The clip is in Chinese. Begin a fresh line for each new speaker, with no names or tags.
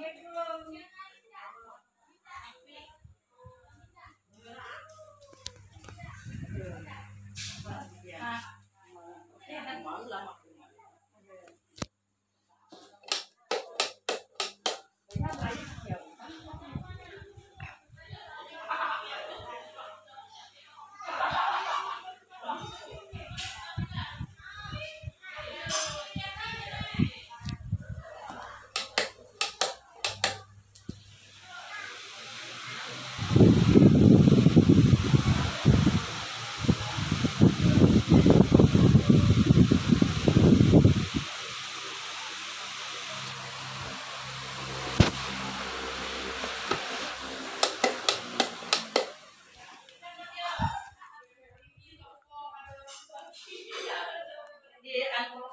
예
수 의.
也安好。